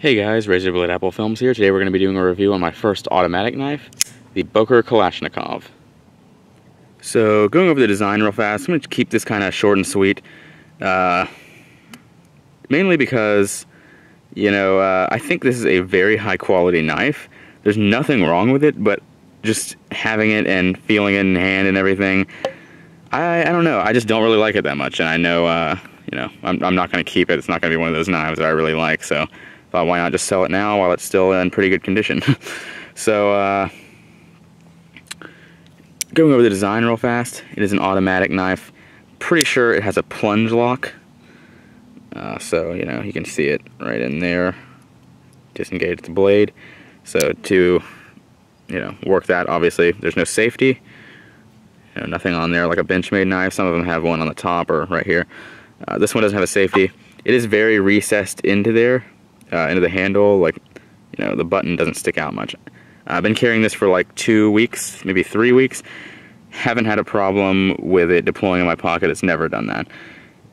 Hey guys, Razor Blade Apple Films here. Today we're going to be doing a review on my first automatic knife, the Boker Kalashnikov. So, going over the design real fast, I'm going to keep this kind of short and sweet. Uh, mainly because, you know, uh, I think this is a very high quality knife. There's nothing wrong with it, but just having it and feeling it in hand and everything, I, I don't know. I just don't really like it that much, and I know, uh, you know, I'm, I'm not going to keep it. It's not going to be one of those knives that I really like, so thought why not just sell it now while it's still in pretty good condition. so, uh, going over the design real fast, it is an automatic knife. Pretty sure it has a plunge lock. Uh, so, you know, you can see it right in there. Disengage the blade. So to, you know, work that, obviously, there's no safety. You know, nothing on there like a Benchmade knife. Some of them have one on the top or right here. Uh, this one doesn't have a safety. It is very recessed into there, uh, into the handle. Like, you know, the button doesn't stick out much. I've been carrying this for like two weeks, maybe three weeks. Haven't had a problem with it deploying in my pocket. It's never done that.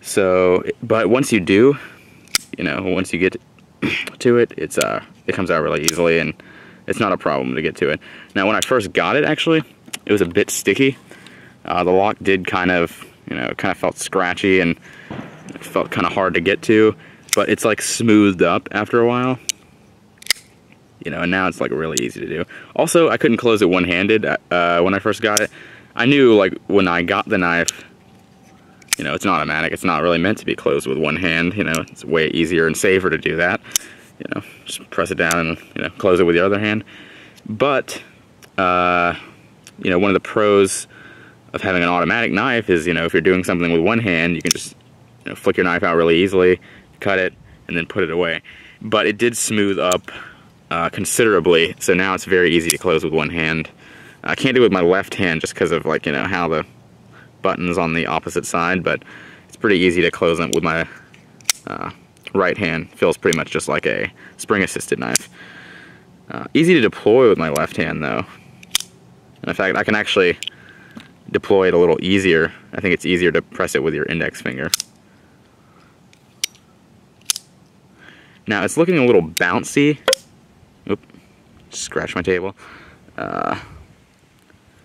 So, but once you do, you know, once you get to it, it's uh, it comes out really easily and it's not a problem to get to it. Now, when I first got it, actually, it was a bit sticky. Uh, the lock did kind of, you know, kind of felt scratchy and felt kind of hard to get to, but it's like smoothed up after a while. You know, and now it's like really easy to do. Also, I couldn't close it one-handed uh, when I first got it. I knew like when I got the knife, you know, it's an automatic. It's not really meant to be closed with one hand. You know, it's way easier and safer to do that. You know, just press it down and, you know, close it with your other hand. But, uh, you know, one of the pros of having an automatic knife is, you know, if you're doing something with one hand, you can just you know, flick your knife out really easily, cut it, and then put it away. But it did smooth up uh, considerably, so now it's very easy to close with one hand. I can't do it with my left hand just because of like, you know, how the buttons on the opposite side, but it's pretty easy to close them with my uh, right hand. Feels pretty much just like a spring-assisted knife. Uh, easy to deploy with my left hand though. In fact, I can actually deploy it a little easier. I think it's easier to press it with your index finger. Now it's looking a little bouncy. Oop, scratch my table. Uh,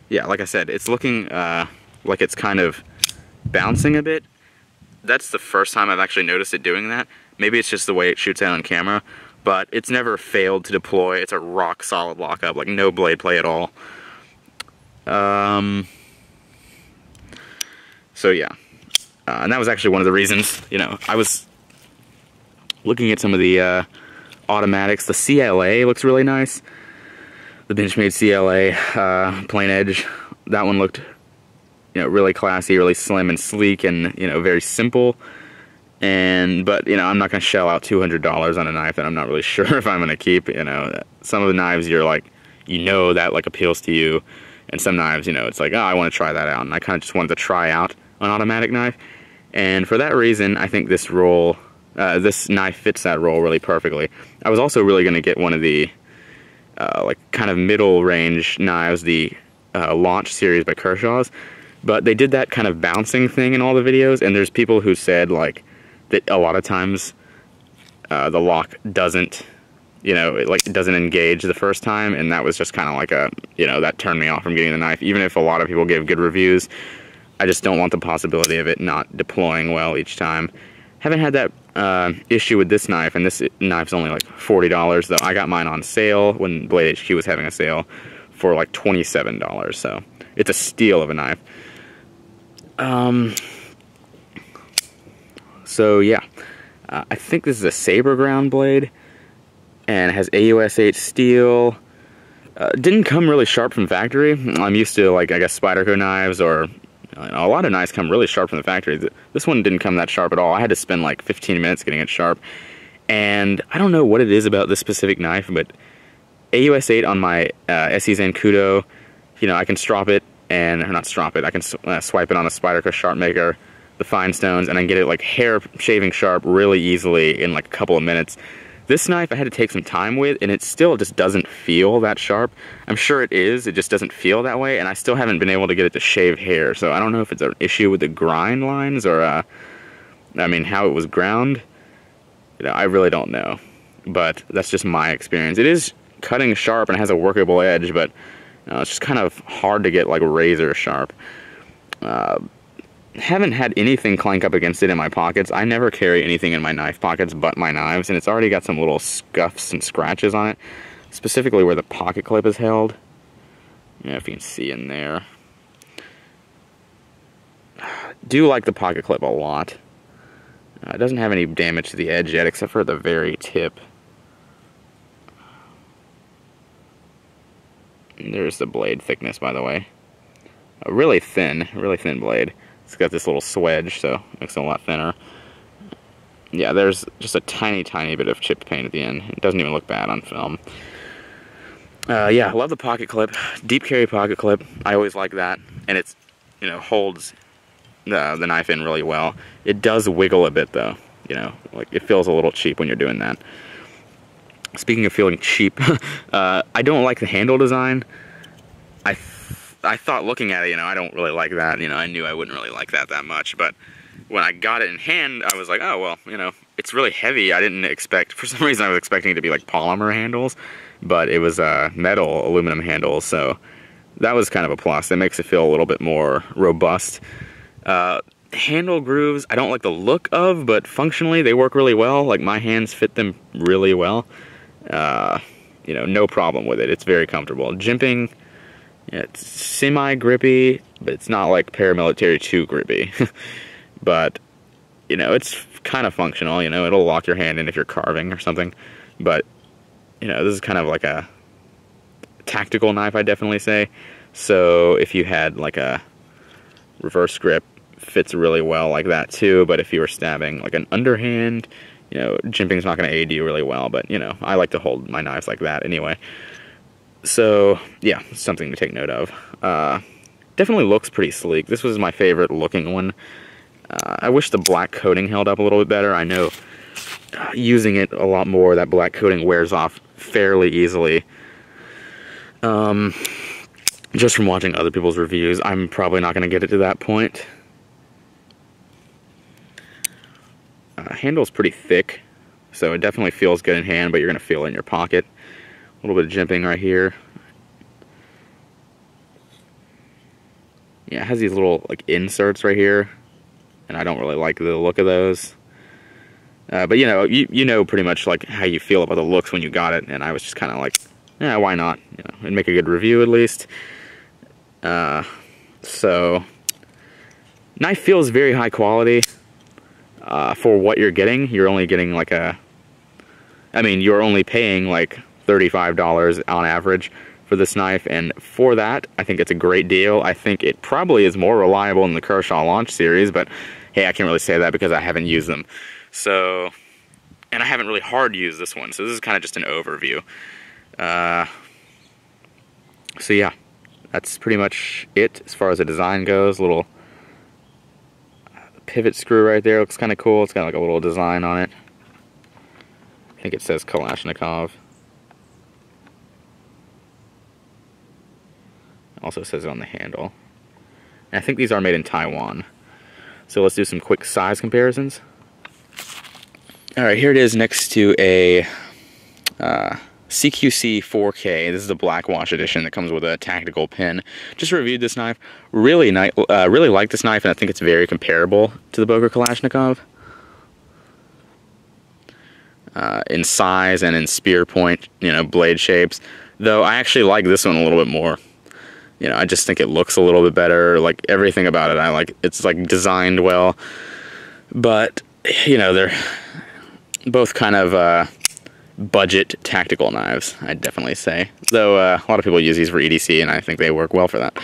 yeah, like I said, it's looking uh, like it's kind of bouncing a bit. That's the first time I've actually noticed it doing that. Maybe it's just the way it shoots out on camera, but it's never failed to deploy. It's a rock solid lockup, like no blade play at all. Um, so yeah, uh, and that was actually one of the reasons, you know, I was looking at some of the uh, automatics. The CLA looks really nice. The Benchmade CLA, uh, plain edge, that one looked you know, really classy, really slim and sleek, and you know, very simple. And but you know, I'm not gonna shell out two hundred dollars on a knife that I'm not really sure if I'm gonna keep. You know, some of the knives you're like, you know, that like appeals to you, and some knives, you know, it's like, oh, I want to try that out, and I kind of just wanted to try out an automatic knife. And for that reason, I think this roll, uh, this knife fits that role really perfectly. I was also really gonna get one of the uh, like kind of middle range knives, the uh, launch series by Kershaw's but they did that kind of bouncing thing in all the videos, and there's people who said like that a lot of times uh, the lock doesn't, you know, it, like doesn't engage the first time, and that was just kind of like a, you know, that turned me off from getting the knife. Even if a lot of people gave good reviews, I just don't want the possibility of it not deploying well each time. Haven't had that uh, issue with this knife, and this knife's only like $40, though I got mine on sale when Blade HQ was having a sale for like $27, so it's a steal of a knife. Um, so yeah, uh, I think this is a saber ground blade, and has AUS-8 steel. Uh, didn't come really sharp from factory. I'm used to like I guess Spyderco knives or a lot of knives come really sharp from the factory. This one didn't come that sharp at all. I had to spend like 15 minutes getting it sharp, and I don't know what it is about this specific knife, but AUS-8 on my uh, SE Zancudo, you know, I can strop it and not strop it. I can uh, swipe it on a Spyderco Sharpmaker, the fine stones, and I can get it like hair shaving sharp really easily in like a couple of minutes. This knife I had to take some time with, and it still just doesn't feel that sharp. I'm sure it is, it just doesn't feel that way, and I still haven't been able to get it to shave hair, so I don't know if it's an issue with the grind lines or, uh, I mean, how it was ground. You know, I really don't know. but that's just my experience. It is cutting sharp and it has a workable edge, but uh, it's just kind of hard to get like razor sharp. Uh, haven't had anything clank up against it in my pockets. I never carry anything in my knife pockets but my knives, and it's already got some little scuffs and scratches on it, specifically where the pocket clip is held. Yeah, if you can see in there. Do like the pocket clip a lot. Uh, it doesn't have any damage to the edge yet, except for the very tip. There's the blade thickness, by the way. A really thin, really thin blade. It's got this little swedge, so it makes it a lot thinner. Yeah, there's just a tiny, tiny bit of chipped paint at the end. It doesn't even look bad on film. Uh, yeah, I love the pocket clip. Deep carry pocket clip. I always like that. And it's, you know, holds the, the knife in really well. It does wiggle a bit though. You know, like it feels a little cheap when you're doing that. Speaking of feeling cheap, uh, I don't like the handle design. I I thought looking at it, you know, I don't really like that. You know, I knew I wouldn't really like that that much, but when I got it in hand, I was like, oh, well, you know, it's really heavy. I didn't expect, for some reason, I was expecting it to be like polymer handles, but it was uh, metal aluminum handles, so that was kind of a plus. It makes it feel a little bit more robust. Uh, handle grooves, I don't like the look of, but functionally they work really well. Like my hands fit them really well. Uh, you know, no problem with it. It's very comfortable. Jimping, yeah, it's semi-grippy, but it's not like paramilitary too grippy. but, you know, it's kind of functional, you know, it'll lock your hand in if you're carving or something. But, you know, this is kind of like a tactical knife, I definitely say. So if you had like a reverse grip, fits really well like that too. But if you were stabbing like an underhand, you know, jimping's not going to aid you really well. But, you know, I like to hold my knives like that anyway. So, yeah, something to take note of. Uh, definitely looks pretty sleek. This was my favorite looking one. Uh, I wish the black coating held up a little bit better. I know uh, using it a lot more, that black coating wears off fairly easily. Um, just from watching other people's reviews, I'm probably not going to get it to that point. Uh, handle's pretty thick, so it definitely feels good in hand, but you're going to feel it in your pocket. A little bit of jimping right here. Yeah, it has these little like inserts right here, and I don't really like the look of those. Uh, but you know, you you know pretty much like how you feel about the looks when you got it, and I was just kind of like, yeah, why not? You know, and make a good review at least. Uh, so, knife feels very high quality uh, for what you're getting. You're only getting like a, I mean, you're only paying like $35 on average for this knife and for that I think it's a great deal. I think it probably is more reliable than the Kershaw Launch series but hey I can't really say that because I haven't used them. So and I haven't really hard used this one so this is kind of just an overview. Uh, so yeah that's pretty much it as far as the design goes. Little pivot screw right there looks kind of cool. It's got like a little design on it. I think it says Kalashnikov. Also says it on the handle. And I think these are made in Taiwan. So let's do some quick size comparisons. Alright, here it is next to a uh, CQC 4K. This is the black wash edition that comes with a tactical pin. Just reviewed this knife. Really nice. Uh, really like this knife, and I think it's very comparable to the Boker Kalashnikov. Uh, in size and in spear point, you know, blade shapes. Though I actually like this one a little bit more you know, I just think it looks a little bit better. Like everything about it, I like. It's like designed well, but you know, they're both kind of uh, budget tactical knives. I'd definitely say. Though uh, a lot of people use these for EDC, and I think they work well for that.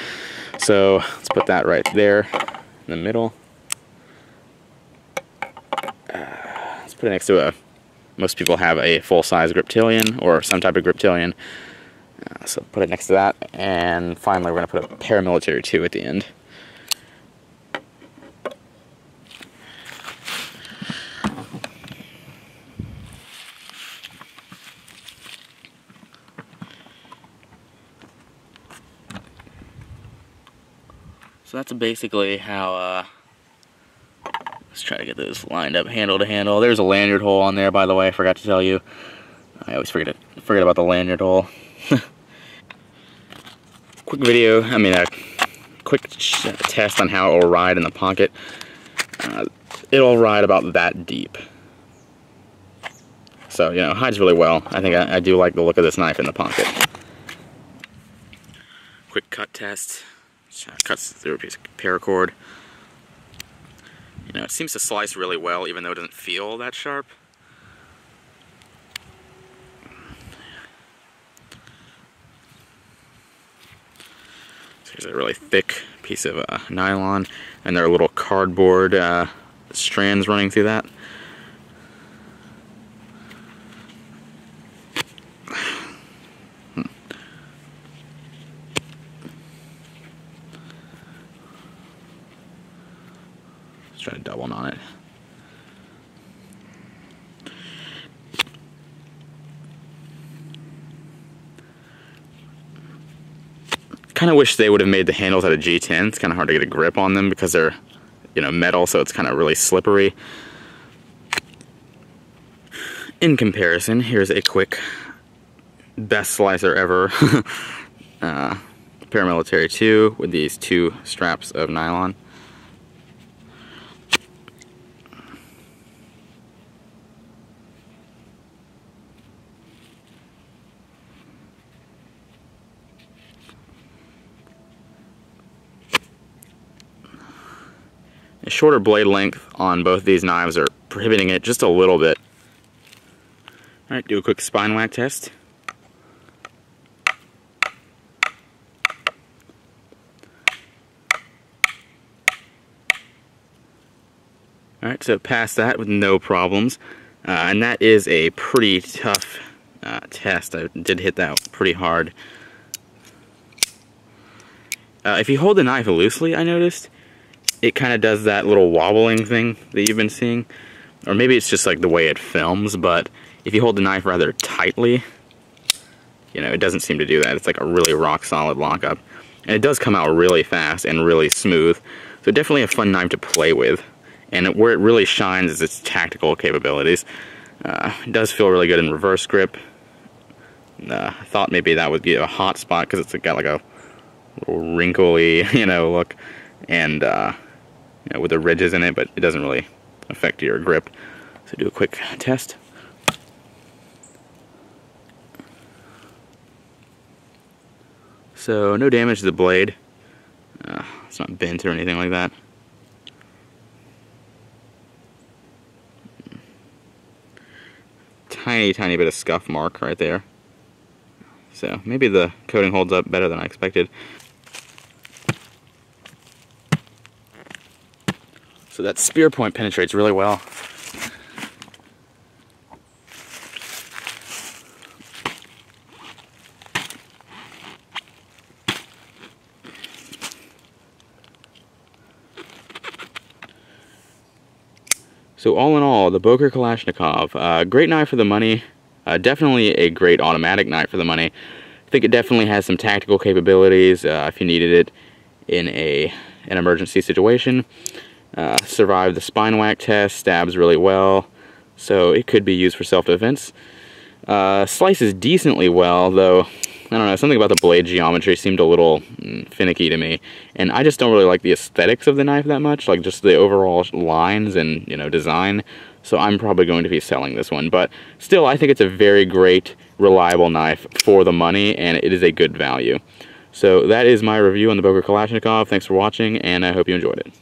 So let's put that right there in the middle. Uh, let's put it next to a. Most people have a full-size Griptilian or some type of Griptilian. Uh, so put it next to that, and finally we're going to put a paramilitary 2 at the end. So that's basically how, uh, let's try to get this lined up handle to handle. There's a lanyard hole on there, by the way, I forgot to tell you. I always forget forget about the lanyard hole. Quick video, I mean a quick test on how it will ride in the pocket. Uh, it'll ride about that deep. So, you know, hides really well. I think I, I do like the look of this knife in the pocket. Quick cut test. Cuts through a piece of paracord. You know, it seems to slice really well even though it doesn't feel that sharp. So here's a really thick piece of uh, nylon and there are little cardboard uh, strands running through that. try to double on it. Kind of wish they would have made the handles out of G10. It's kind of hard to get a grip on them because they're, you know, metal, so it's kind of really slippery. In comparison, here's a quick best slicer ever. uh, Paramilitary 2 with these two straps of nylon. Shorter blade length on both these knives are prohibiting it just a little bit. Alright, do a quick spine whack test. Alright, so past that with no problems. Uh, and that is a pretty tough uh, test. I did hit that pretty hard. Uh, if you hold the knife loosely, I noticed, it kind of does that little wobbling thing that you've been seeing. Or maybe it's just like the way it films, but if you hold the knife rather tightly, you know, it doesn't seem to do that. It's like a really rock solid lockup. And it does come out really fast and really smooth. So definitely a fun knife to play with. And it, where it really shines is its tactical capabilities. Uh, it does feel really good in reverse grip. Uh, I thought maybe that would be a hot spot because it's got like a little wrinkly, you know, look. And uh, you know, with the ridges in it, but it doesn't really affect your grip. So do a quick test. So no damage to the blade. Uh, it's not bent or anything like that. Tiny, tiny bit of scuff mark right there. So maybe the coating holds up better than I expected. So that spear point penetrates really well. So all in all, the Boker Kalashnikov, uh, great knife for the money, uh, definitely a great automatic knife for the money. I think it definitely has some tactical capabilities uh, if you needed it in a an emergency situation. Uh, survived the spine whack test, stabs really well, so it could be used for self-defense. Uh, slices decently well, though, I don't know, something about the blade geometry seemed a little mm, finicky to me. And I just don't really like the aesthetics of the knife that much, like just the overall lines and, you know, design. So I'm probably going to be selling this one. But still, I think it's a very great, reliable knife for the money, and it is a good value. So that is my review on the Boker Kalashnikov. Thanks for watching, and I hope you enjoyed it.